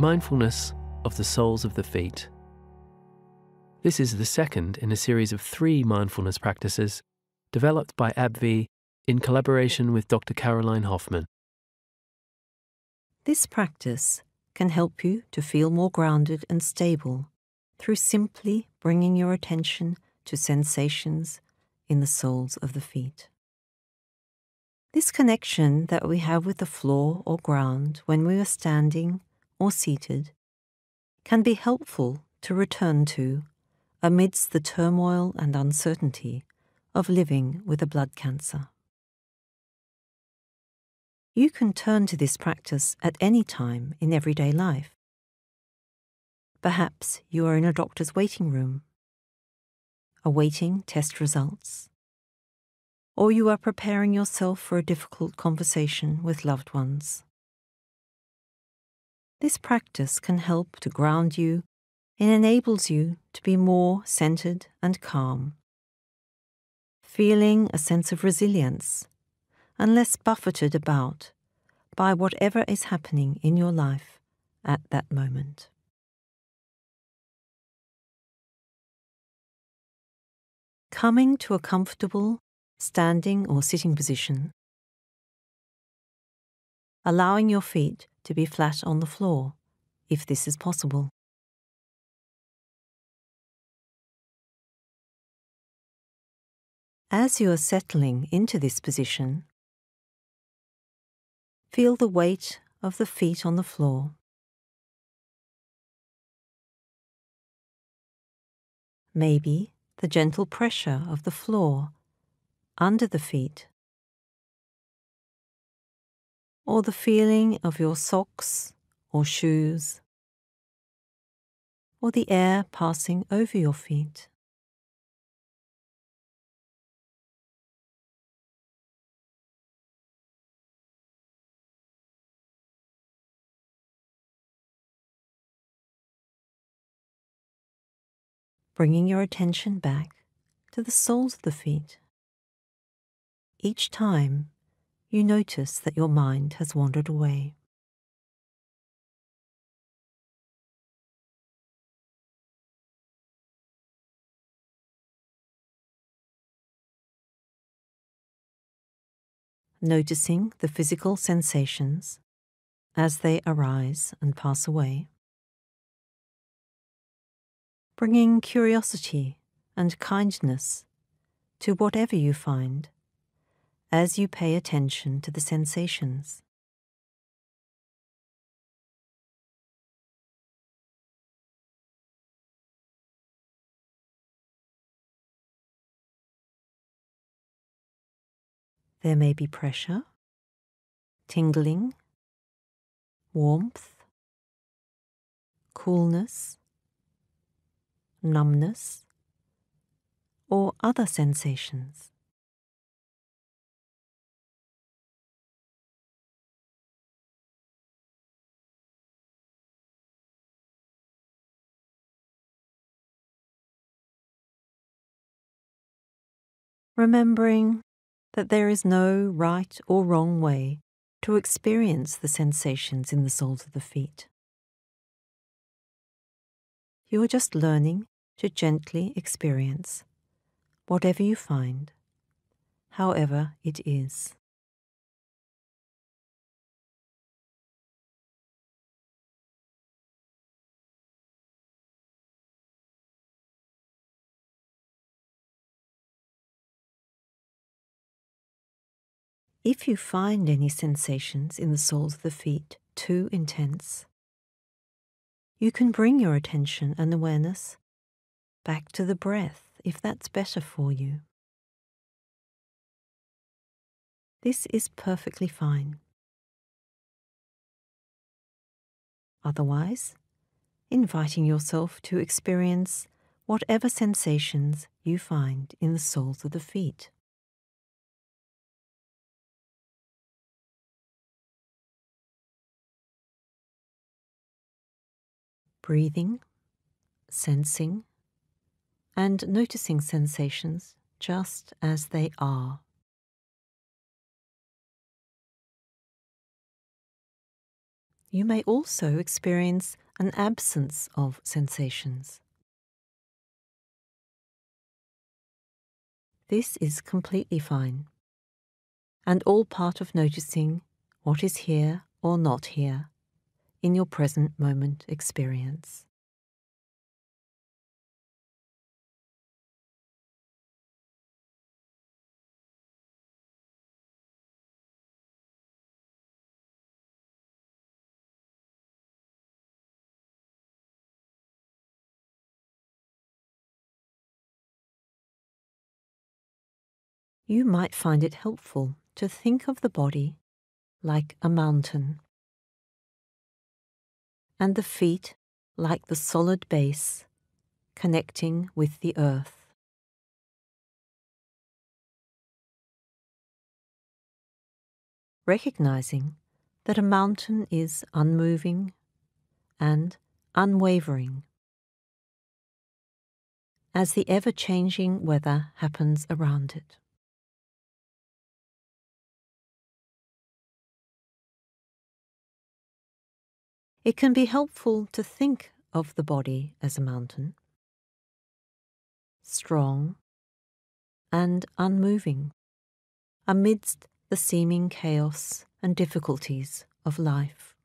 Mindfulness of the Soles of the Feet. This is the second in a series of three mindfulness practices developed by AbbVie in collaboration with Dr. Caroline Hoffman. This practice can help you to feel more grounded and stable through simply bringing your attention to sensations in the soles of the feet. This connection that we have with the floor or ground when we are standing or seated can be helpful to return to amidst the turmoil and uncertainty of living with a blood cancer. You can turn to this practice at any time in everyday life. Perhaps you are in a doctor's waiting room, awaiting test results, or you are preparing yourself for a difficult conversation with loved ones. This practice can help to ground you and enables you to be more centered and calm, feeling a sense of resilience and less buffeted about by whatever is happening in your life at that moment. Coming to a comfortable standing or sitting position, allowing your feet to be flat on the floor, if this is possible. As you are settling into this position, feel the weight of the feet on the floor. Maybe the gentle pressure of the floor under the feet, or the feeling of your socks or shoes, or the air passing over your feet. Bringing your attention back to the soles of the feet. Each time you notice that your mind has wandered away. Noticing the physical sensations as they arise and pass away. Bringing curiosity and kindness to whatever you find as you pay attention to the sensations. There may be pressure, tingling, warmth, coolness, numbness, or other sensations. Remembering that there is no right or wrong way to experience the sensations in the soles of the feet. You are just learning to gently experience whatever you find, however it is. If you find any sensations in the soles of the feet too intense, you can bring your attention and awareness back to the breath if that's better for you. This is perfectly fine. Otherwise, inviting yourself to experience whatever sensations you find in the soles of the feet. Breathing, sensing, and noticing sensations just as they are. you may also experience an absence of sensations. This is completely fine, and all part of noticing what is here or not here in your present moment experience. you might find it helpful to think of the body like a mountain, and the feet like the solid base connecting with the earth. Recognizing that a mountain is unmoving and unwavering as the ever changing weather happens around it. It can be helpful to think of the body as a mountain, strong and unmoving amidst the seeming chaos and difficulties of life.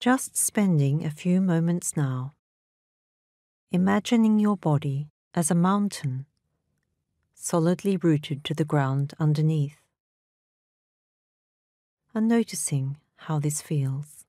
Just spending a few moments now, imagining your body as a mountain solidly rooted to the ground underneath and noticing how this feels.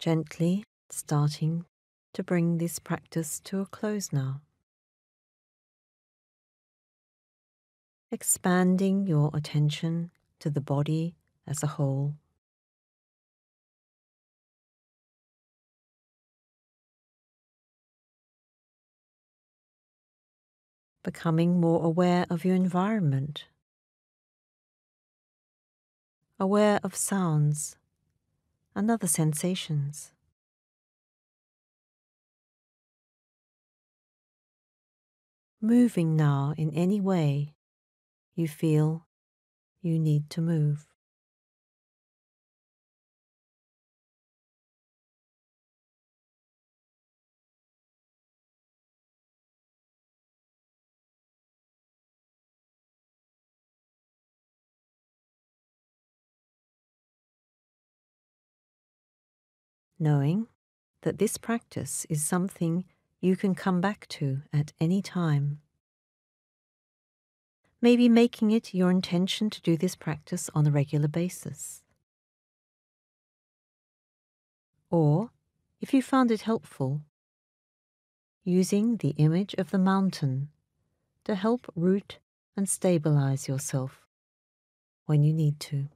Gently starting to bring this practice to a close now. Expanding your attention to the body as a whole. Becoming more aware of your environment, aware of sounds and other sensations. Moving now in any way you feel you need to move. Knowing that this practice is something you can come back to at any time maybe making it your intention to do this practice on a regular basis. Or, if you found it helpful, using the image of the mountain to help root and stabilize yourself when you need to.